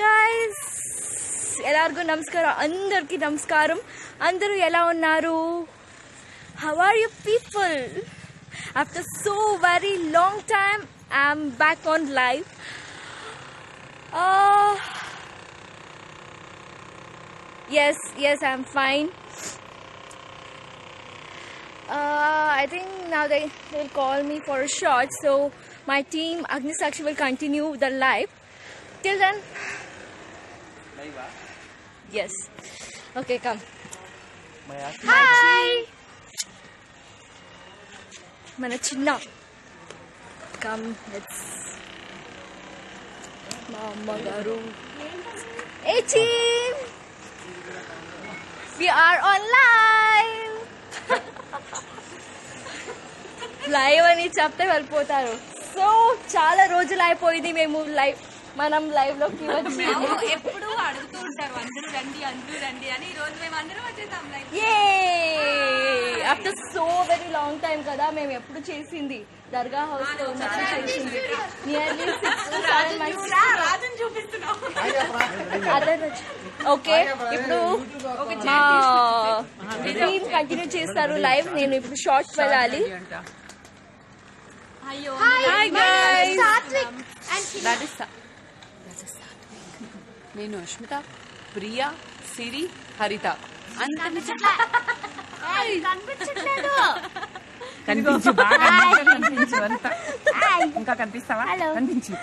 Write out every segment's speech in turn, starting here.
Guys ఎలాగో నమస్కారం అందరికీ నమస్కారం అందరూ ఎలా ఉన్నారు how are you people after so very long time I'm back on live yes yes I'm fine Uh, I think now they will call me for a shot. So my team Agni Sakshi will continue the live. Till then, yes. Okay, come. Hi. మన చిన్న come let's మా అమ్మగారు a team we are on live live అని చెప్తే వెళ్ళిపోతారు. So చాలా రోజులు అయిపోయింది మేము లైవ్ మనం లైవ్లోకి వచ్చి. ఎప్పుడు అడుగుతూ ఉంటారు అందరూ రండి అందరూ రండి అని. ఈ రోజు మేము అందరం వచ్చేసాం like a after so very long time కదా మేము ఎప్పుడు చేసింది? దర్గా హౌస్లో ఉన్నప్పుడు చేసింది నియర్లీ రాజుని చూపిస్తున్నాం ఓకే ఇప్పుడు మా టీమ్ కంటిన్యూ చేస్తారు లైవ్ నేను ఇప్పుడు షార్ట్ వెళ్ళాలి. అయ్యో హాయ్ గైస్ దట్ ఇస్ నేను అష్మిత ప్రియా సిరి హరిత. అందరిని కనిపించు బాగా కనిపించు అంతా. ఇంకా కనిపిస్తావా? కనిపించు.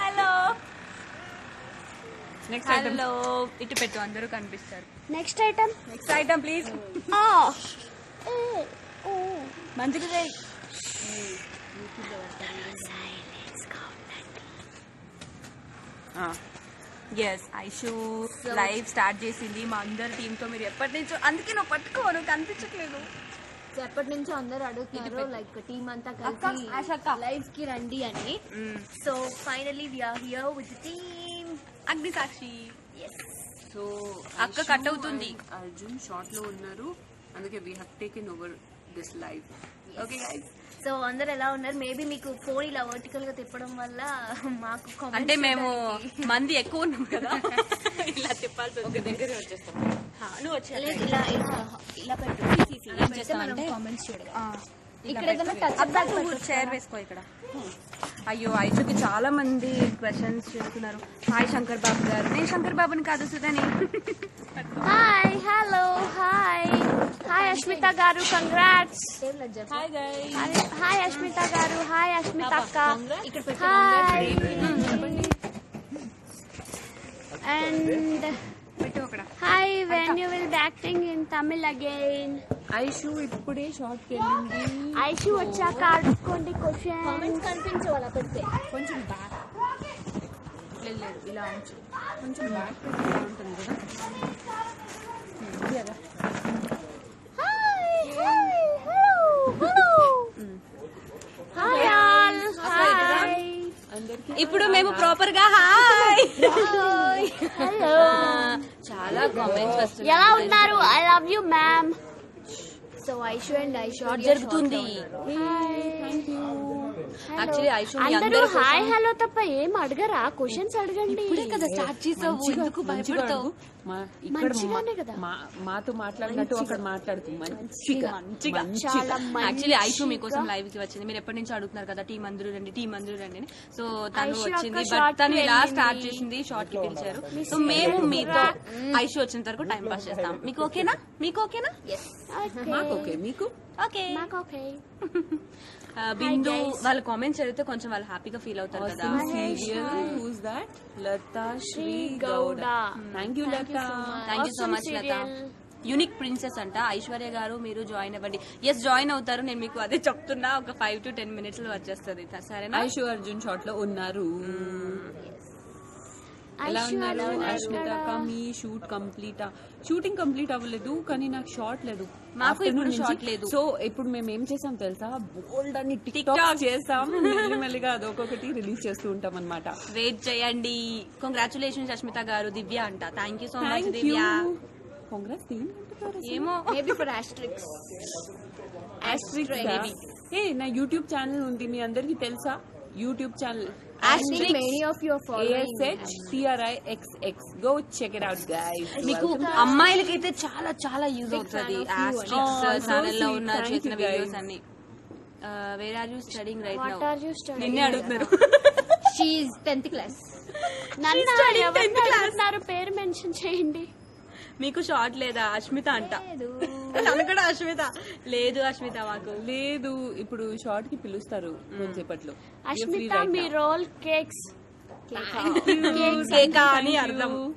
హలో. నెక్స్ట్ ఐటమ్ ఇటు పెట్టు అందరూ కనిపిస్తారు. Next item next item please మంచిగా చేయి ఎస్ ఐషు లైవ్ స్టార్ట్ చేసింది మా అందరి టీమ్తో. మీరు ఎప్పటి నుంచో అందుకే నువ్వు పట్టుకోను కనిపించట్లేదు ఎప్పటి నుంచో అందరు అడుగుతున్నారు లైక్ టీమ్ అంతా. కలిసి లైవ్కి రండి అని. So finally we are here with team Agni Sakshi so అక్క కట్ అవుతుంది. అర్జున్ షార్ట్లో ఉన్నారు. అందుకే we have taken over this live okay guys so అందరు ఎలా ఉన్నారు? మేబీ మీకు ఫోన్ ఇలా వర్టికల్గా తిప్పడం వల్ల మాకు అంటే మేము మంది ఎక్కువ ఉన్నాం కదా. ఇలా తిప్పాల్సి దగ్గర వచ్చేస్తాం. నువ్వు వచ్చా ఇలా ఇలా ఇలా పెట్టు. కామెంట్స్ చూడగా ఇక్కడ చైర్ వేసుకో ఇక్కడ. అయ్యో ఐషుకి చాలా మంది క్వశ్చన్స్ చేస్తున్నారు. హాయ్ శంకర్ బాబు గారు. నేను శంకర్ బాబుని కాదు సుధని. Hi hello hi hi Ashmita garu congrats hi Ashmita గారు. హాయ్ అష్మిత అక్క. హాయ్ అండ్ పెట్టు అక్కడ. Hi when you will be acting in Tamil again Aishu ఇప్పుడే షార్ట్ వెళ్ళింది. ఐషు వచ్చాక అడుక్కోండి క్వశ్చన్ కామెంట్స్ కనిపించవు అలా పెడితే కొంచెం బ్యాక్ లేదు ఇలా ఉంచు. కొంచెం బ్యాక్ పెట్టి ఉంటుంది కదా? అందరికి ఇప్పుడు మేము ప్రాపర్గా హాయ్ చాలా కామెంట్స్ వస్తున్నాయి. ఎలా ఉన్నారు? I love you ma'am So Aishu and I shot You're Hi, thank you. Actually Aishu మీ అందరూ అందరూ హాయ్ హలో తప్ప ఏం అడగరా? క్వశ్చన్స్ అడగండి. ఇప్పుడే కదా స్టార్ట్ చేసావు ఎందుకు భయపడతావు? మా ఇక్కడ మంచిగానే మా- కదా. మా- మాతో మాట్లాడినట్టు అక్కడ మాట్లాడుతూ మంచిగా. మంచిగా. చాలా యాక్చువల్లీ ఐషు మీకోసం లైవ్కి వచ్చింది. మీరు ఎప్పటి నుంచి అడుగుతున్నారు కదా టీం అందరూ రండి టీం అందరూ రండి అని. సో తను ఐషు వచ్చింది. బట్ short తను ఇలా వెళ్ళింది. స్టార్ట్ చేసింది షార్ట్కి పిలిచారు. సో మేము మీతో ఐషు వచ్చిన వరకు టైం పాస్ చేస్తాం. మీకు ఓకేనా? మీకు ఓకేనా? మాకు ఓకే. మీకు? ఓకే. నాకు ఓకే. బిందు వాళ్ళ కామెంట్స్ చదివితే కొంచెం వాళ్ళు హ్యాపీగా ఫీల్ అవుతారు కదా. Serial who's that Latha Sri Gowda thank you Latha thank you so much Latha unique princess అంట. ఐశ్వర్య గారు మీరు జాయిన్ అవ్వండి. ఎస్ జాయిన్ అవుతారు. నేను మీకు అదే చెప్తున్నా. ఒక ఫైవ్ టు టెన్ మినిట్స్లో వచ్చేస్తుంది. సరేనా? ఐషు అర్జున్ షాట్లో ఉన్నారు. ఎలా ఉన్నారు అష్మిత మీ షూట్ కంప్లీట్? షూటింగ్ కంప్లీట్ అవ్వలేదు కానీ నాకు షార్ట్ లేదు. మాకు ఇప్పుడు shot లేదు. సో ఇప్పుడు మేము ఏం చేసాం తెలుసా? బోల్డ్ అని టిక్. టాక్. చేసాం. మెల్లిమెల్లిగా అదొకటి రిలీజ్ చేస్తూ ఉంటాం అనమాట వెయిట్ చేయండి. కంగ్రాచులేషన్స్ అష్మిత గారు దివ్య అంట. Thank you so much Divya. Congrats ఏమో. మేబీ ఫర్ ఆస్ట్రిక్స్ ఏ నా యూట్యూబ్ ఛానల్ ఉంది. మీ అందరికి తెలుసా? యూట్యూబ్ ఛానల్ మీకు అయితే చాలా చాలా యూజ్ అవుతుంది where are right now are you studying నిన్నే అడుగుతారు క్లాస్ నన్న ఎవరు పేరు మెన్షన్ చేయండి. మీకు షార్ట్ లేదా? అష్మిత అంట. కూడా అష్మిత. లేదు అష్మిత మాకు. లేదు. ఇప్పుడు షార్ట్కి పిలుస్తారు కొంచెంసేపట్లో అష్మిత మీ రోల్ కేక్స్ కేకా అని అర్థం.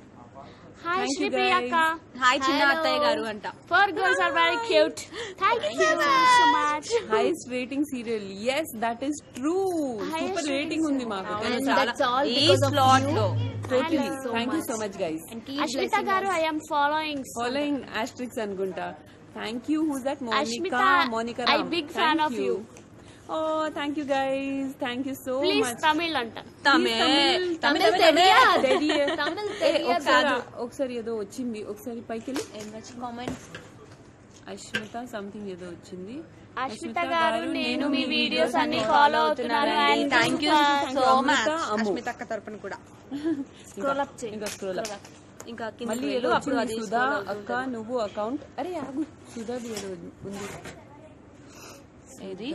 Hi Sri you, guys. Priyaka hi చిన్న అత్తయ్య గారు అంట four girls are very cute thank you so much rating serial yes that is true super rating ఉంది మాకు. అవును, And that's all ఈ because of స్లాట్ you. లో totally thank you much. So much guys Ashmita garu I am following following asterisks అనుకుంటా thank you who's that Monica Monica I big fan of you. Oh thank you guys thank you so please much Tamil అంట. తమిళ్ తమిళ్ తమిళ్ ఒకసారి ఒకసారి ఏదో వచ్చింది. ఒకసారి పైకి వెళ్ళి comments Ashmita something ఏదో వచ్చింది. అష్మిత గారు నేను మీ వీడియోస్ అన్ని ఫాలో అవుతున్నాను. and thank you so much. Ashmita అక్క తరపున కూడా. Up చేయి. ఇంకా స్క్రోల్ ఇంకా కిందకి మళ్ళీ ఏదో అప్పుడు సుధా. అక్క నువ్వు అకౌంట్ అరే ఆగు. సుధాది ఏదో ఉంది. ఏది?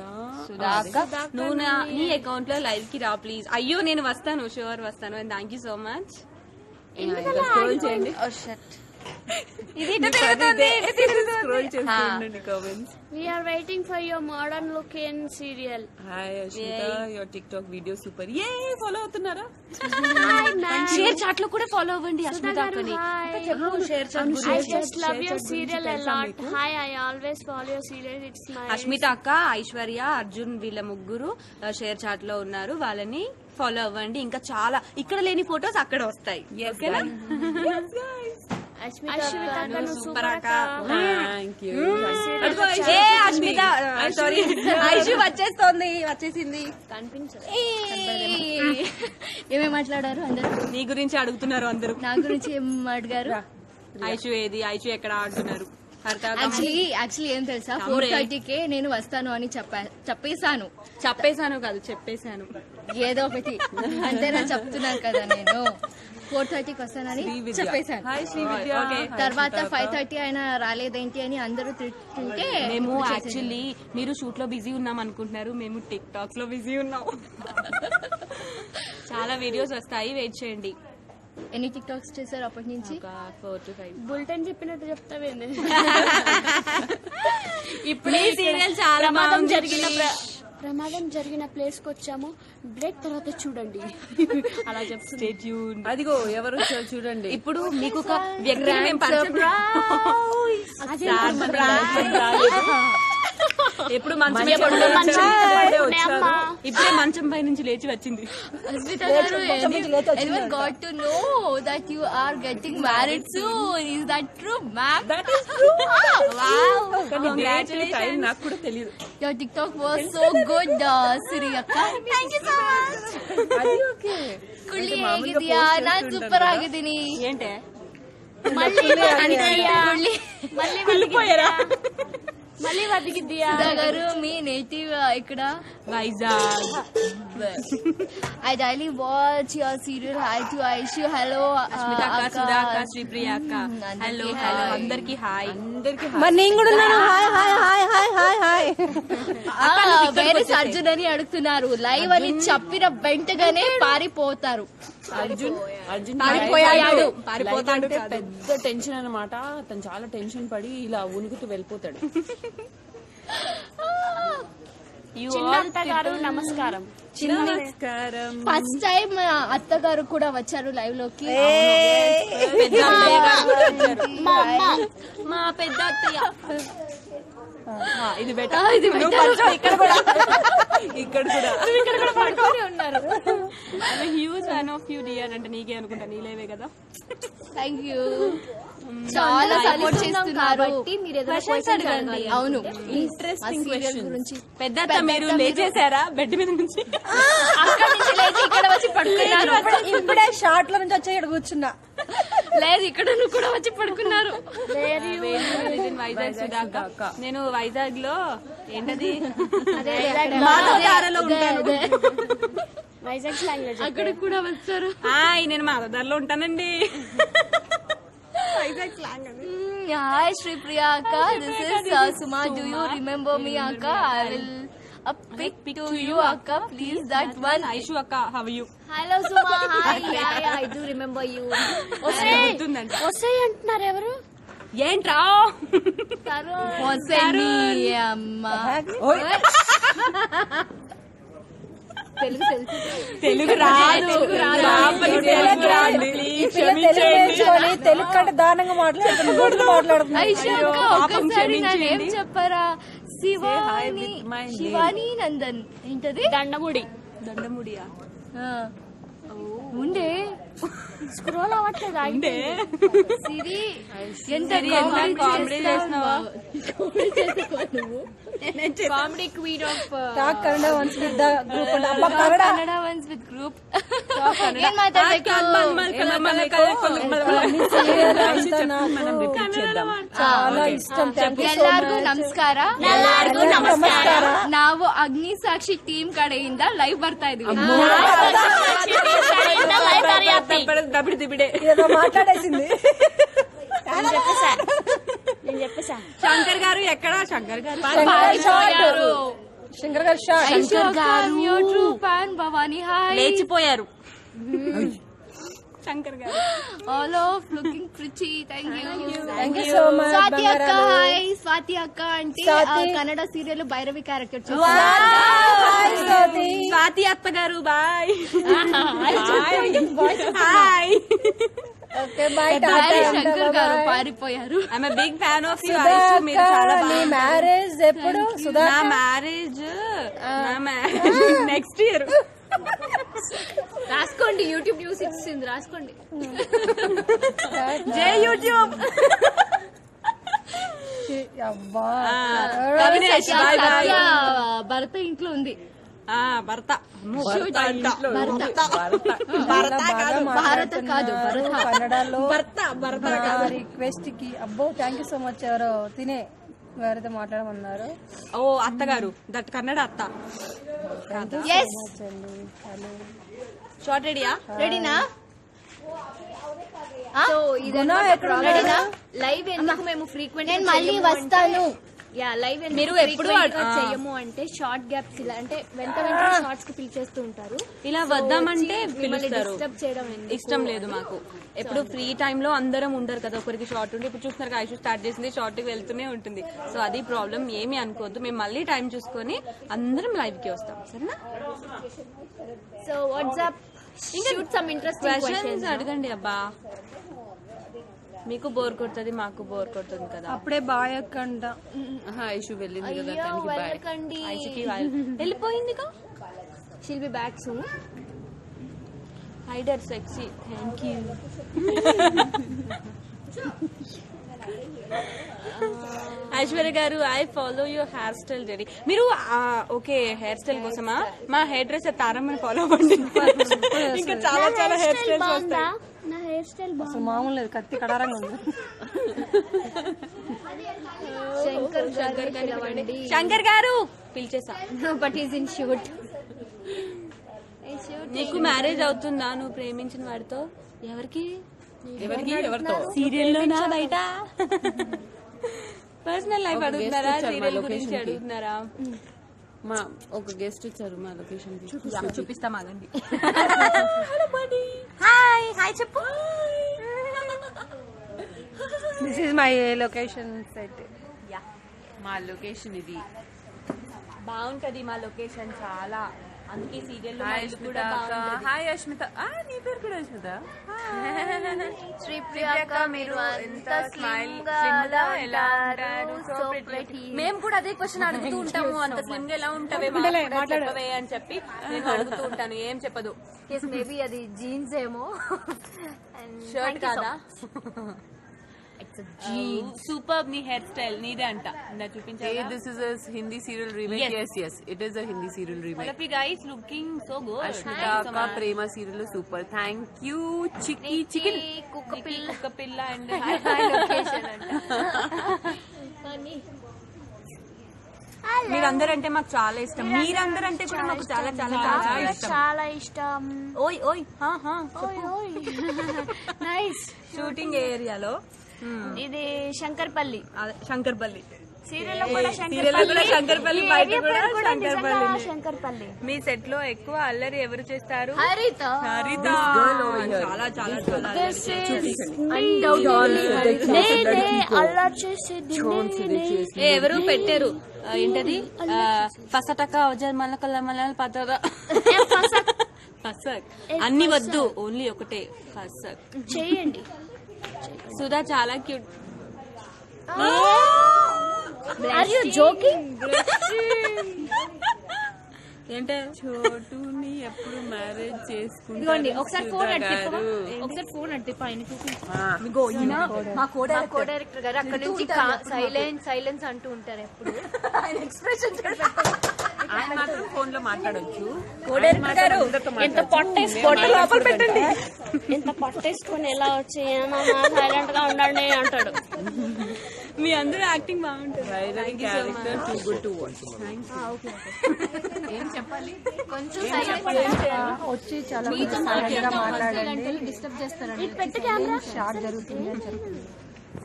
సుధా- సుధా అక్క నువ్వు నా నీ అకౌంట్లో లైవ్కి రా ప్లీజ్ అయ్యో నేను వస్తాను. షూర్ వస్తాను. థ్యాంక్ యూ సో మచ్ చేయండి. ఇది modern look in serial. Hi your TikTok video super A follow అవుతున్నారా. షేర్ చాట్లో కూడా ఫాలో అవ్వండి. Share chat? Hi, I always follow your serial. It's my Ashmita అక్క ఐశ్వర్య అర్జున్ వీళ్ళ ముగ్గురు షేర్ చాట్లో ఉన్నారు. వాళ్ళని ఫాలో అవ్వండి. ఇంకా చాలా ఇక్కడ లేని ఫోటోస్ అక్కడ వస్తాయి. ఓకేనా? వచ్చేస్తోంది వచ్చేసింది. ఏమేమి మాట్లాడారు అందరూ? నీ గురించి అడుగుతున్నారు అందరూ. నా గురించి ఏం అడిగారు? ఐషు ఏది? ఐషు ఎక్కడ ఆడుతున్నారు? యాక్చువల్లీ యాక్చువల్లీ ఏం తెలుసా? ఫోర్ థర్టీకే నేను వస్తాను అని చెప్పా చెప్పేశాను. చెప్పేశాను కాదు చెప్పేశాను. ఏదో ఒకటి. అంతేనా చెప్తున్నాను కదా నేను. ఫోర్ థర్టీకి వస్తానని చెప్పేశాను hi Sri Vidya. Okay. Hi, తర్వాత ఫైవ్. థర్టీ అయినా రాలేదేంటి అని అందరూ తింటుంటే మేము యాక్చువల్లీ మీరు షూట్లో బిజీ ఉన్నాం అనుకుంటున్నారు. మేము టిక్ టాక్స్లో బిజీ ఉన్నాం. చాలా వీడియోస్ వస్తాయి. వెయిట్ చేయండి. ఎన్ని టిక్ టాక్స్ చేశారు అప్పటి నుంచి? ఒక ఫోర్ టు ఫైవ్. బులెటిన్ చెప్పినట్టు చెప్తావేంది? ఇప్పుడు ఈ సీరియల్ చాలా బాగుంది. జరిగిన ప్ర- ప్రమాదం జరిగిన ప్లేస్కి వచ్చాము. బ్రేక్ తర్వాత చూడండి. అలా చెప్తుంది. అదిగో ఎవరు వచ్చారు చూడండి. ఇప్పుడు మీకు ఒక పరిచయం ఎప్పుడు మంచం ఇప్పుడే మంచం పై నుంచి లేచి వచ్చింది సూపర్ ఆగిదిని. ఏంటే? మళ్ళీ మళ్ళీ మళ్ళీ మళ్ళీ పోయారా మళ్ళీ బతికిద్ది గారు మీ నేటివ్ ఇక్కడ? Vizag. I daily watch your serial hi to Aish hello Sudhakar శ్రీప్రియాక హలో హలో అందరికి హాయ్ అందరికి మరి నేను కూడా ఉన్నాను. Hi hi hi hi hi hi వేరే అర్జున్ అని అడుగుతున్నారు. లైవ్ అని చెప్పిన వెంటగానే పారిపోతారు. అర్జున్? అర్జున్ పారిపోయాడు. పారిపోతాడు పెద్ద టెన్షన్ అనమాట అతను చాలా టెన్షన్ పడి ఇలా ఉనుకుతూ వెళ్ళిపోతాడు. గారు నమస్కారం. నమస్కారం. ఫస్ట్ టైం అత్తగారు కూడా వచ్చారు లైవ్లోకి. మా అమ్మ మా పెద్ద అత్తయ్య. ఇది బెటర్ ఇది ఇక్కడ కూడా. ఇక్కడ కూడా. ఇక్కడ కూడా పడుకొని ఉన్నారు. Huge fan of you dear అంటే నీకే అనుకుంటా. నీలేవే కదా. థ్యాంక్ యూ చాలా సపోర్ట్ చేస్తున్నారు. అవును. ఇంట్రెస్టింగ్ గురించి. పెద్ద మీరు లేచేసారా బెడ్ మీద నుంచి? అక్కడి నుంచి లేచి ఇక్కడ వచ్చి పడుకున్నారు. ఇప్పుడే షార్ట్లో నుంచి వచ్చి ఇక్కడ కూర్చున్నా. లేదు ఇక్కడ నువ్వు కూడా వచ్చి పడుకున్నారు. వైజాగ్ సుధాక. నేను వైజాగ్లో ఏంటది వైజాగ్ అక్కడికి కూడా వస్తారు. హాయ్ నేను మా దారిలో ఉంటానండి. వైజాగ్ స్లాంగ్ అది హాయ్ శ్రీ ప్రియా అక్క this is Suma do you remember me అక్క I will pick to you అక్క ప్లీజ్ దట్ వన్ ఐషు అక్క have you hello Suma hi I do remember you గుర్తుందంట వస్తాయి అంటున్నారు ఎవరు? ఏంట్రా? అమ్మ తెలుగు రాదు రాబడి తెలుగు రాదు. తెలుగు కంటే దారుణంగా మాట్లాడుతుంది మాట్లాడుతుంది. చెప్పరా? శివాని. శివాని నందన్. ఏంటది? దండముడి. దండముడియా? ఆ. ఉండే. స్క్రోల్ అవ్వట్లేదు? అంటే సిరి ఎంత కామెడీ చేస్తున్నావా comedy queen of talk Kannada once with group అబ్బా Kannada Kannada once with group ఏం ನಮಸ್ಕಾರ ನಾವು ಅಗ್ನಿ ಸಾಕ್ಷಿ ಟೀಮ್ ಕಡೆಯಿಂದ ಲೈವ್ ಬರ್ತಾ ಇದೀವಿ. దబిడి దిబిడే ఏదో మాట్లాడేసింది. నేను చెప్పేసా. శంకర్ గారు ఎక్కడ? శంకర్ గారు. శంకర్ గారు Bhavani hi. లేచిపోయారు. Shankar garu. All of looking pretty thank you thank you so much Swathi అక్క హాయ్ స్వాతి అక్క అంటే కన్నడ సీరియల్ భైరవి క్యారెక్టర్ స్వాతి స్వాతి అత్త garu bye hi okay bye Tata Shankar garu పారిపోయారు. I'm big fan of you మీరు చాలా మ్యారేజ్ ఎప్పుడు? సుధా నా మ్యారేజ్ నా మ్యారేజ్ నెక్స్ట్ ఇయర్ రాసుకోండి యూట్యూబ్ న్యూస్ ఇచ్చింది రాసుకోండి. జై యూట్యూబ్ భర్త ఇంట్లో ఉంది. ఆ భర్త. అమ్మో, భర్త అంట. భర్త. కాదు భారత. కాదు భరత. కన్నడలో భర్త. భర్త నా రిక్వెస్ట్కి అబ్బో థ్యాంక్ యూ సో మచ్ ఎవరో. తినే. ఎవరైతే మాట్లాడమన్నారు. ఓ అత్తగారు. దట్ కన్నడ అత్త. ఎస్ షార్ట్ రెడీయా సో రెడీనా లైవ్ ఎందుకు మేము ఫ్రీక్వెంట్ నేను మళ్ళీ వస్తాను. యా లైవ్ మీరు ఎప్పుడు. చెయ్యము అంటే షార్ట్ గ్యాప్స్ ఇలా అంటే వెంట వెంటనే షార్ట్స్కి పిలిచేస్తూ ఉంటారు. ఇలా వద్దామంటే డిస్టర్బ్ చేయడం? ఇష్టం లేదు మాకు. ఎప్పుడు ఫ్రీ టైమ్లో అందరం ఉండరు కదా ఒకరికి షార్ట్ ఉంటే. ఇప్పుడు చూస్తున్నారు ఐషు స్టార్ట్ చేసింది షార్ట్కి వెళ్తూనే ఉంటుంది. సో అది ప్రాబ్లం ఏమీ అనుకోవద్దు. మేము మళ్ళీ టైం చూసుకొని అందరం లైవ్కి వస్తాం. సరేనా? So WhatsApp some questions questions అడగండి అబ్బా. మీకు బోర్ కొడుతుంది మాకు బోర్ కొడుతుంది కదా. అప్పుడే బాయ్ అక్కంట ఐషు వెళ్ళింది కదా దానికి బాయ్ ఐషుకి వెళ్ళిపోయిందిగా? She'll be back soon hider sexy thank you Aishwarya garu I follow your hair style ready మీరు ఓకే హెయిర్ స్టైల్ కోసమా? మా హెయిర్ డ్రెస్సర్ తారమ్మని ఫాలో అవ్వండి. ఇంకా చాలా చాలా హెయిర్ స్టైల్స్ వస్తాయి. హెయిర్ స్టైల్ అసలు మామూలు లేదు కత్తి కడారంగా ఉంది. శంకర్ పిలవండి. శంకర్ గారు! పిలిచేసా. బట్ ఈస్ ఇన్ షూట్ నీకు మ్యారేజ్ అవుతుందా? నువ్వు ప్రేమించిన వాడితో? ఎవరికి? ఎవరికి? ఎవరితో? సీరియల్లోనా బయట? పర్సనల్ లైఫ్ అడుగుతున్నారా? సీరియల్ గురించి. అడుగుతున్నారా? మా ఒక గెస్ట్ ఇచ్చారు మా లొకేషన్ చూపిస్తా మాగండి హాయ్ హాయ్ చెప్పు. This is my location set మా లొకేషన్ ఇది. బాగుంటది మా లొకేషన్ చాలా. అందుకే సీరియల్ హాయ్ అష్మిత నీ పేరు కూడా అష్మిత శ్రీ ప్రియాక మీరు ఎంత స్మైల్గా ఎలా ఉంటారు? సో ప్రెటీ మేము కూడా అదే క్వశ్చన్ అడుగుతూ ఉంటాము. అంత స్లిమ్గా ఎలా ఉంటావే చెప్పవే అని చెప్పి నేను అడుగుతూ ఉంటాను. ఏం చెప్పదు. మేబీ అది జీన్స్ ఏమో. షర్ట్ కాదా? సూపర్ నీ హెయిర్ స్టైల్ నీదే అంట. నా చూపించాలి this is a Hindi serial remake guys looking so good. Ashmita అక్క ప్రేమ సీరియల్ సూపర్ థ్యాంక్ యూ చిక్కీ చికెన్ కుక్క పిల్ల కుక్క పిల్ల అండ్ మీరందరూ అంటే మాకు చాలా ఇష్టం. మీరందరూ అంటే కూడా మాకు చాలా చాలా చాలా ఇష్టం. చాలా ఇష్టం. ఓయ్ ఓయ్ హా, హా. నైస్ షూటింగ్ ఏరియాలో ఇది శంకర్పల్లి. శంకర్పల్లి. సీరియల్లో కూడా సీరియల్లో కూడా శంకర్పల్లి బయట కూడా శంకర్పల్లి శంకర్పల్లి. మీ సెట్లో ఎక్కువ అల్లరి ఎవరు చేస్తారు? హరిత. హరిత. చాలా చాలా అల్లరి ఎవరు పెట్టారు? ఏంటది? వజర్ మల్ల కల్ల మల్ల పతర ఫసక్ అన్ని వద్దు ఓన్లీ ఒకటే. ఫసక్ చెయ్యండి సుధా చాలా క్యూట్. ఆర్ యు జోకింగ్ ఏంటే? చోటుని ఎప్పుడు మ్యారేజ్ చేసుకుంటారు ఒకసారి ఫోన్ ఒకసారి ఫోన్ అడితే పైన మా కో డైరెక్టర్ గారు అక్కడ నుంచి సైలెన్స్ సైలెన్స్ అంటూ ఉంటారు ఎప్పుడు. ఆయన మాత్రం ఫోన్లో మాట్లాడొచ్చు కో డైరెక్టర్ గారు ఎంత పొట్టేసుకోండి లోపల పెట్టండి ఎంత పొట్టేసుకొని ఎలా వచ్చాయమ్మా సైలెంట్గా ఉండండి అంటాడు. మీ అందరూ యాక్టింగ్ బాగుంటుంది. టూ గుడ్ టు వాచ్ వచ్చి చాలా మాట్లాడండి పెట్టు కెమెరా షార్ట్ జరుగుతుంది అని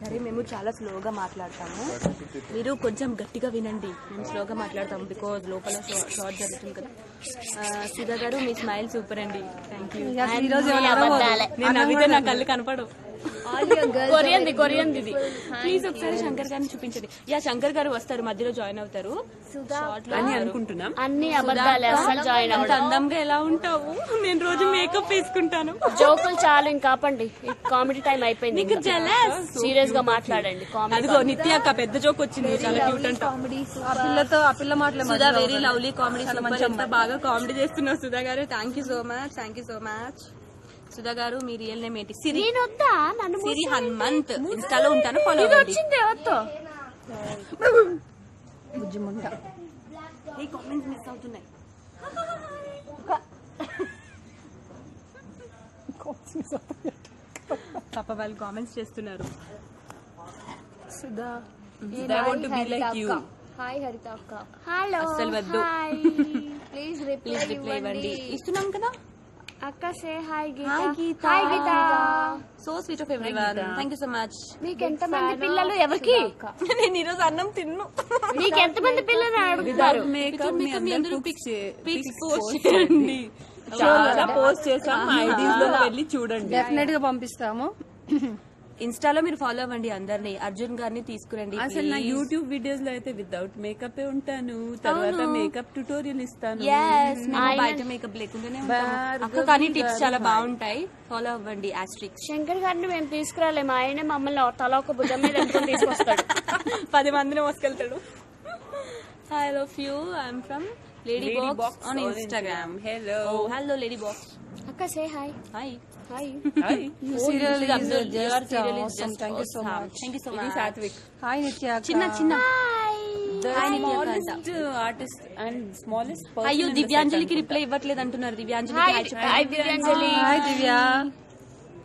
సరే మేము చాలా స్లోగా మాట్లాడతాము. మీరు కొంచెం గట్టిగా వినండి. మేము స్లోగా మాట్లాడతాము బికాజ్ లోపల షార్ట్ జరుగుతుంది కదా. సుధా గారు మీ స్మైల్ సూపర్ అండి. థ్యాంక్ యూ నేను నవ్వితే నా కళ్ళు కనపడవు. కొరియంది కొరియంది ఇది. ప్లీజ్ ఒకసారి శంకర్ గారిని చూపించండి. యా శంకర్ గారు వస్తారు మధ్యలో జాయిన్ అవుతారు. అని. అనుకుంటున్నాం. అన్ని అబద్ధాలే అసలు జాయిన్ అంత అందంగా ఎలా ఉంటావు? నేను రోజు మేకప్ వేసుకుంటాను. జోకులు చాలు ఇంకా ఆపండి. కామెడీ టైం అయిపోయింది? సీరియస్గా మాట్లాడండి కామెడీ అదిగో నిత్య అక్క పెద్ద జోక్ వచ్చింది చాలా క్యూట్ అంట. ఆ పిల్లతో ఆ పిల్ల మాటలే Sudha very lovely comedy super ఎంత బాగా కామెడీ చేస్తున్నారు Sudha garu. Thank you so much thank you so much Sudha garu me real name ఏంటి? సిరి. నేను వద్దా నన్ను సిరి హనుమంత్. ఇన్స్టాలో ఉంటాను ఫాలో అవ్వండి. వచ్చింది వద్దు. బుజ్జిముండ ఈ కామెంట్స్ మిస్ అవుతున్నాయి. పాప వాళ్ళు కామెంట్స్ చేస్తున్నారు. Sudha want to be like you hi Haritha అక్క. హలో అస్సలు వద్దు. ప్లీజ్ ప్లీజ్ రిప్లై ఇవ్వండి. ఇస్తున్నాం కదా? అక్క say hi hi Geetha hi Geetha so sweet of everyone thank you so much మీకు ఎంత మంది పిల్లలు ఎవరికి? నేను ఈరోజు అన్నం తిన్ను. మీకు ఎంత మంది పిల్లలు అడుగుతారు? మేకప్ మీ అందరూ పిక్స్ pics post చేయండి. చాలా పోస్ట్ చేసాం మా ఐడీస్లో. వెళ్ళి చూడండి. డెఫినెట్గా పంపిస్తాము. ఇన్స్టాలో మీరు ఫాలో అవ్వండి అందరిని. అర్జున్ గారిని తీసుకురండి అసలు నా యూట్యూబ్ వీడియోస్లో అయితే వితౌట్ మేకప్ ఉంటాను. తర్వాత మేకప్ ట్యూటోరియల్ ఇస్తాను. మేము బయట మేకప్ లేకుండానే. అక్క కానీ టిప్స్ చాలా బాగుంటాయి. ఫాలో అవ్వండి ఆస్ట్రిక్స్ శంకర్ గారిని మేము తీసుకురాలేము ఆయనే మమ్మల్ని తల ఒక భుజం మీద తీసుకొస్తాడు. పది మందిని మోసుకెళ్తాడు. I love you I'm from lady box on Instagram hello hello lady box అక్క say hi hi hi hi serial. Sathvik hi Nithya. చిన్న చిన్న ఆర్టిస్ట్ అండ్ స్మాలెస్ట్ అయ్యో దివ్యాంజలికి రిప్లై ఇవ్వట్లేదు అంటున్నారు. హాయ్ దివ్యాంజలి హాయ్ దివ్య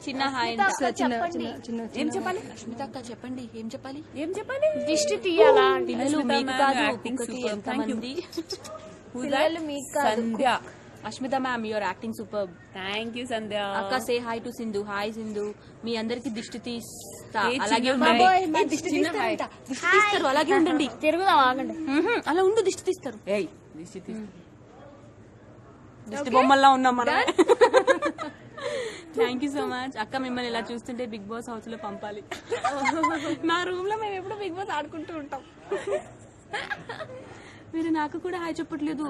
చిన్న హాయ్ చిన్న చిన్న చిన్న ఏం చెప్పాలి? అక్క చెప్పండి. ఏం చెప్పాలి? ఏం చెప్పాలి? దిష్టి తీయాలా? పిల్లలు మీకు కాదు acting కుక్కకి super. ఎంత Thank you. మంది పిల్లలు మీకు Sandhya Ashmita ma'am your acting super thank you Sandhya అక్క say hi to Sindhu hi Sindhu మీ అందరికి దిష్టి తీస్తా. ఏ అలాగే చిన్న ఉండండి. హాయ్. ఏ, దిష్టి తీస్తారంట. దిష్టి తీస్తారు. అలాగే ఉండండి. తిరుగుదాం ఆగండి. మ్హూ, అలా ఉండు దిష్టి తీస్తారు. ఏయ్ దిష్టి తీసి దిష్టి బొమ్మల్లా ఉన్నాం మనం. థ్యాంక్ యూ సో మచ్ అక్క మిమ్మల్ని ఇలా చూస్తుంటే బిగ్ బాస్ హౌస్లో పంపాలి. నా రూమ్లో మేము ఎప్పుడు బిగ్ బాస్ ఆడుకుంటూ ఉంటాం. మీరు నాకు కూడా హాయ్ చెప్పట్లేదు.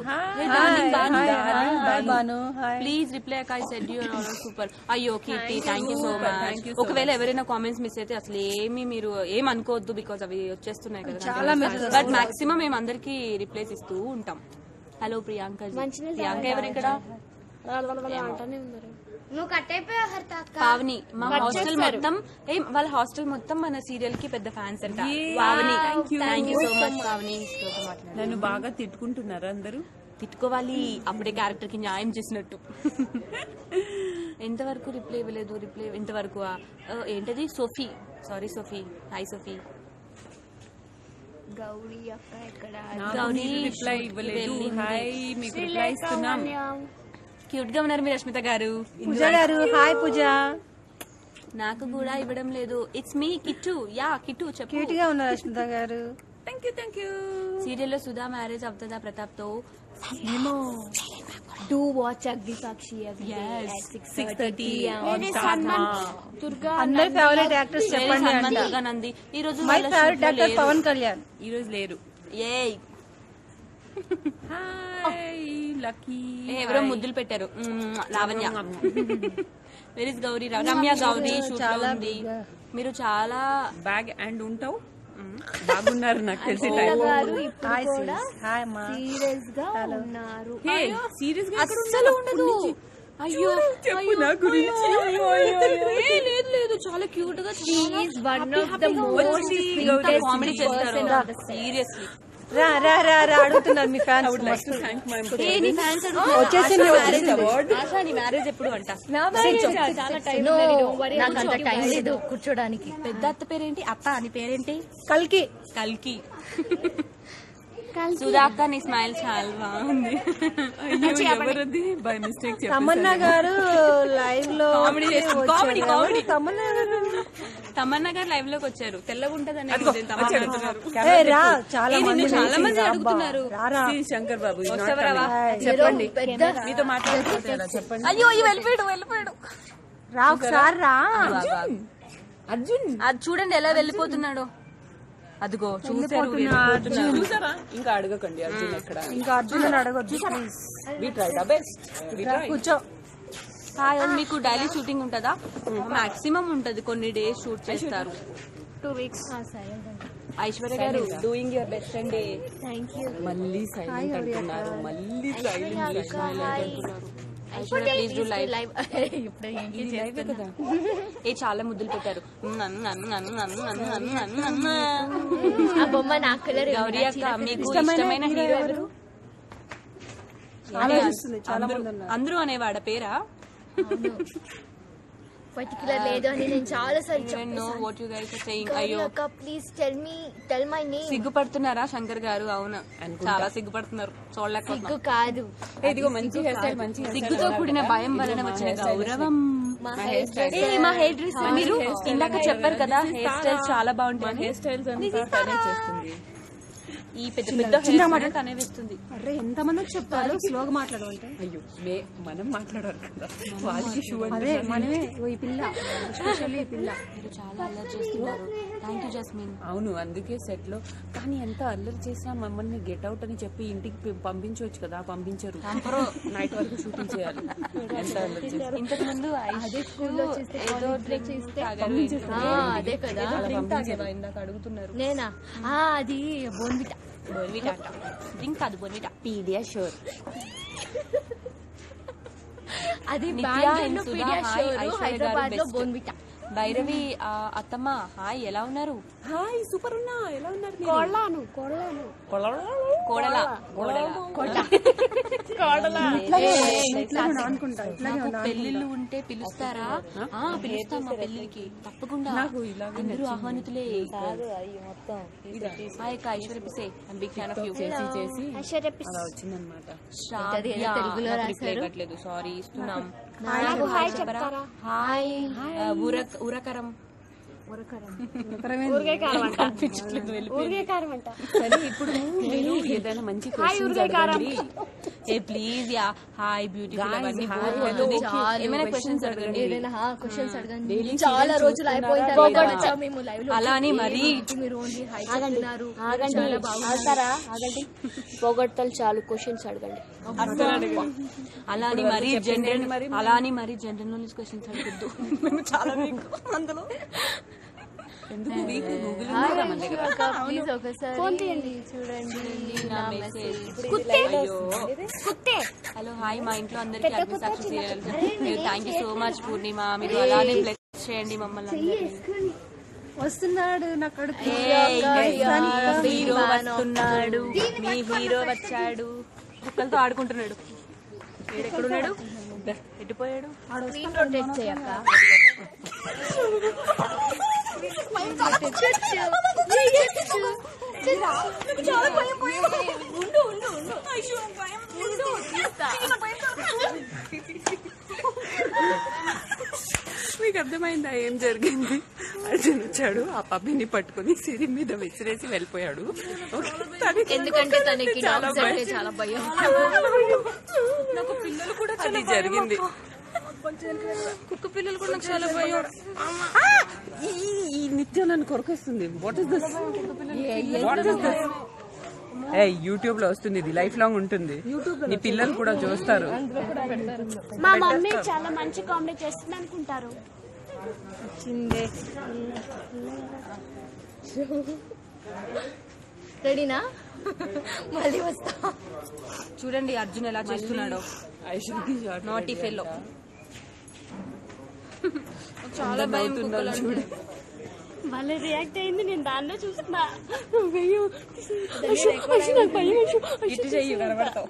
Please reply I said you super అయ్యో Keerthi thank you so much ఒకవేళ ఎవరైనా కామెంట్స్ మిస్ అయితే అసలు ఏమి మీరు ఏం అనుకోవద్దు బికాస్ అవి వచ్చేస్తున్నాయి కదా. బట్ మాక్సిమం మేము అందరికి రిప్లైస్ ఇస్తూ ఉంటాం. హలో ప్రియాంక ప్రియాంక ఎవరు ఇక్కడ? అంటానే ఉన్నారు. నువ్వు హరిత అక్క. పావని మా హాస్టల్ మొత్తం ఏం వాళ్ళ హాస్టల్ మొత్తం మన సీరియల్కి పెద్ద ఫ్యాన్స్ అంట. Pavani thank you so much Pavani. నన్ను బాగా తిట్టుకుంటున్నారు అందరూ? తిట్టుకోవాలి అప్పుడే క్యారెక్టర్కి న్యాయం చేసినట్టు. ఎంతవరకు రిప్లై ఇవ్వలేదు రిప్లై ఎంతవరకు ఏంటది? Sophie. Sorry Sophie. Hi Sophie. Gowri అక్క ఎక్కడ? నాకు మీరు రిప్లై ఇవ్వలేదు. హాయ్ మీకు రిప్లై ఇస్తున్నాం. క్యూట్గా ఉన్నారు మీరు రష్మిత గారు. పూజ గారు హాయ్ పూజ. నాకు కూడా ఇవ్వడం లేదు. It's me Kittu. Yeah Kittu చెప్పు. క్యూట్గా ఉన్నారు రష్మిత గారు. థ్యాంక్ యూ థ్యాంక్ యూ సీరియల్లో సుధా మ్యారేజ్ అవుతుందా ప్రతాప్తో do watch Agni Sakshi six thirty Durga అందరి ఫేవరెట్ యాక్టర్స్ చెప్పండి దుర్గా నంది ఈ రోజు మై ఫేవరెట్ యాక్టర్ లేరు. పవన్ కళ్యాణ్. ఈ రోజు లేరు. ఏయ్ హాయ్ లక్కీ ఎవరో ముద్దులు పెట్టారు. లావణ్య. వెర్ ఇస్ గౌరీ రమ్య గౌరీ షూట్లో ఉంది. మీరు చాలా బ్యాగ్ అండ్ ఉంటావు? బాగున్నారు నాకు తెలిసి సీరియస్గా ఉన్నారు. సీరియస్ ఉన్నారు? ఉండదు. అయ్యో చెప్పు నా గురించి. ఏ, లేదు లేదు. చాలా క్యూట్గా is one of the most comedy చేస్తారు సీరియస్లీ రా రా రా రా అడుగుతున్నారు మీ ఫ్యాన్స్ వచ్చేసింది వచ్చేసింది. మ్యారేజ్ ఎప్పుడు అంట? చాలా టైం నాకు అంత టైం లేదు. కూర్చోడానికి. పెద్ద అత్త పేరేంటి? అత్త అని పేరేంటి? కల్కి. కల్కి. సుధా అక్క నీ స్మైల్ చాలా బాగుంది బై మిస్టేక్ తమన్నా గారు లైవ్లో కామెడీ చేస్తుంది కామెడీ కామెడీ తమన్నా గారు. తమన్నా గారు లైవ్లోకి వచ్చారు. తెల్లగా ఉంటదని తమన్నా ఏ, రా చాలా మంది చాలా మంది అడుగుతున్నారు? శంకర్ బాబు. చెప్పండి. పెద్ద మీతో మాట్లాడుతున్నారా చెప్పండి. అయ్యో వెళ్ళిపోయాడు వెళ్ళిపోయాడు. రా ఒకసారి రా. అర్జున్. అది చూడండి ఎలా వెళ్ళిపోతున్నాడో. అదిగో చూసారు చూసారా? ఇంకా అడగకండి అర్జున్ ఎక్కడ? ఇంకా అర్జున్ అడగొద్దు please we try the best we try కూర్చో. మీకు డైలీ షూటింగ్ ఉంటుందా? మాక్సిమం ఉంటది. కొన్ని డేస్ షూట్ చేస్తారు. Two weeks Aishwarya garu doing your best అండి. థ్యాంక్ యూ మళ్ళీ సైలెంట్ అంటున్నారు. మళ్ళీ silent please do live live కదా. ఏ చాలా ముద్దులు పెట్టారు. మీకు ఇష్టమైన హీరో ఎవరు? అందరూ అనేవాడ పేరా? పర్టికులర్ లేదు అని నేను చాలా సార్లు no what you guys saying Gowri అయ్యో. అక్క please tell me tell my name సిగ్గుపడుతున్నారా Shankar గారు? అవును. చాలా సిగ్గుపడుతున్నారు. చూడలేకపోతున్నారు సిగ్గు కాదు. ఇదిగో మంచి హెయిర్ స్టైల్ మంచి సిగ్గుతో కూడిన భయం వలన వచ్చిన గౌరవం. మా హెయిర్ స్టైల్ ఏ, మా హెయిర్ డ్రెస్ మీరు ఇందాక చెప్పారు కదా హెయిర్ స్టైల్ చాలా బాగుంటుంది హెయిర్ స్టైల్స్ చేస్తుంది. ఈ పెద్ద పెద్ద హెయిర్ స్టైల్ తనే వేస్తుంది అరే ఎంత మందికి చెప్తారు? స్లోగా మాట్లాడమంటే అయ్యో మే మనం మాట్లాడారు కదా. వాళ్ళకి షూ అంటే మనమే. ఈ పిల్ల. ఎస్పెషల్లీ ఈ పిల్ల. మీరు చాలా అల్లరి చేస్తున్నారు. థ్యాంక్ యూ జస్మిన్ అవును అందుకే సెట్లో కానీ ఎంత అల్లరి చేసినా మమ్మల్ని గెట్ అవుట్ అని చెప్పి ఇంటికి పంపించవచ్చు కదా పంపించరు. నైట్ వరకు షూటింగ్ చేయాలి. ఎంత అల్లరి. ఇంతకు ముందు అదే స్కూల్లో ఏదో డ్రింక్ అదే కదా. ఇందాక అడుగుతున్నారు. నేనా? ఆ అది బోన్విటా బోర్విటా డ్రింక్ కాదు బోర్విటా పీడియా షోర్ అది హైదరాబాద్లో. బోన్విటా భైరవి అత్తమ్మ హాయ్ ఎలా ఉన్నారు? హాయ్ సూపర్ ఉన్నా. ఎలా ఉన్నారు? కొళ్ళాను కొళ్ళాను కోడల? కోడల. అనుకుంటా ఇట్లాగే నాకు పెళ్ళిళ్ళు ఉంటే పిలుస్తారా? ఆ? పిలుస్తాం మా పెళ్ళికి తప్పకుండా. అందరూ ఆహ్వానితులే. హాయ్ అక్క Aishwarya పిసే. I'm big fan of you చేసి చేసి. ఐశ్వర్య అలా వచ్చిందనమాట శ్రావ్య. తెలుగులో ఇవ్వట్లేదు సారీ ఇస్తున్నాం. నాకు హాయ్ చెప్తారా? హాయ్. ఆ, ఇప్పుడు ఏదైనా మంచి ఏ ప్లీజ్ యా. Hi beautiful. ఏమైనా క్వశ్చన్స్ అడగండి? ఏదైనా క్వశ్చన్స్ అడగండి. చాలా రోజులు లో అలా అని మరీ మీరు ఓన్లీ హై చెప్తున్నారు? ఆగండి. ఆగుతారా? ఆగండి. పొగడ్తలు చాలు క్వశ్చన్స్ అడగండి. అలా అని మరీ జనరల్ అలా అని మరీ జనరల్ నాలెడ్జ్ క్వశ్చన్స్ అడగద్దు. మేము చాలా అందులో. ఎందుకు వీక్? గూగుల్ ప్లీజ్ ఒకసారి ఫోన్ తీయండి. చూడండి. నా మెసేజ్ కుత్తే. హలో హాయ్ మా ఇంట్లో అందరికి Agnisakshi serial thank you so much Purnima మీరు అలానే బ్లెస్ చేయండి మమ్మల్ని అందరినీ. వస్తున్నాడు నా కొడుకు హీరో వస్తున్నాడు. మీ హీరో వచ్చాడు. కుక్కలతో ఆడుకుంటున్నాడు. ఎక్కడున్నాడు? ఎట్టిపోయాడు రొటేట్ చాలా భయం భయం ఉండు ఉండు ఉండు ఉండు తీస్తా. మీకు అర్థమైందా ఏం జరిగింది అర్జున్ వచ్చాడు ఆ పబ్బిని పట్టుకుని సిరి మీద విసిరేసి వెళ్ళిపోయాడు ఎందుకంటే తనకి చాలా భయం. చాలా భయం నాకు పిల్లలు కూడా అది జరిగింది కుక్క పిల్లలు కూడా నాకు చాలా భయం. ఈ- ఈ నిత్యం నన్ను కొరకేస్తుంది. What is this what is this ఏ యూట్యూబ్లో వస్తుంది ఇది. లైఫ్ లాంగ్ ఉంటుంది. నీ పిల్లలు కూడా చూస్తారు. మా మమ్మీ చాలా మంచి కామెడీ చేస్తుంది అనుకుంటారు. రెడీనా మళ్ళీ వస్తా. చూడండి అర్జున్ ఎలా చేస్తున్నాడో. నాటీ ఫెల్లో చాలా భయం కుక్కలు అంటే. మళ్ళీ రియాక్ట్ అయింది నేను దాన్నే చూస్తున్నా. ఇటు చెయ్యి కనబడతావు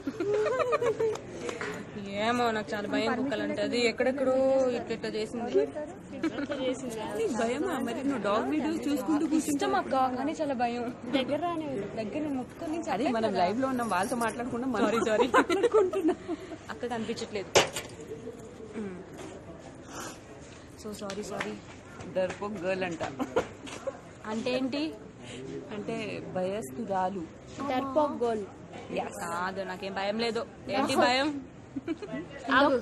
ఏమో నాకు చాలా భయం కుక్కలు అంటే. అది ఎక్కడెక్కడో ఇట్లా ఇట్లా చేసింది. భయమా? మరి నువ్వు డాగ్ వీడియో చూసుకుంటూ ఇష్టం అక్క కానీ చాలా భయం. దగ్గర రాని దగ్గర నేను ముట్టుకొని అదే మనం లైవ్లో ఉన్నాం వాళ్ళతో మాట్లాడకుండా సారీ సారీ అక్క కనిపించట్లేదు. సో సారీ సారీ దర్పో గర్ల్ అంట. అంటే ఏంటి? అంటే భయస్తురాలు డర్పాక్ గోల్ కాదు నాకేం భయం లేదు. ఏంటి భయం?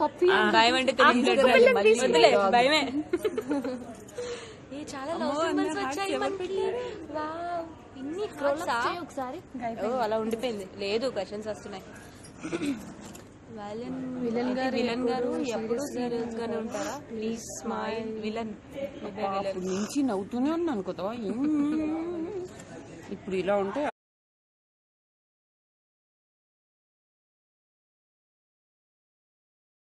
పప్పి భయం అంటే తెలియదు. భయమే. ఏ చాలా లవ్ సింబల్స్ వచ్చాయి మనకి వావ్. ఇన్ని ఒకసారి. ఓ అలా ఉండిపోయింది. లేదు క్వశ్చన్స్ వస్తున్నాయి. విలన్ గారు విలన్ గారు ఎప్పుడు సీరియస్ గానే ఉంటారా? ప్లీజ్ స్మైల్ విలన్ అప్పటి నుంచి నవ్వుతూనే ఉన్నాను ఏం? ఇప్పుడు ఇలా ఉంటే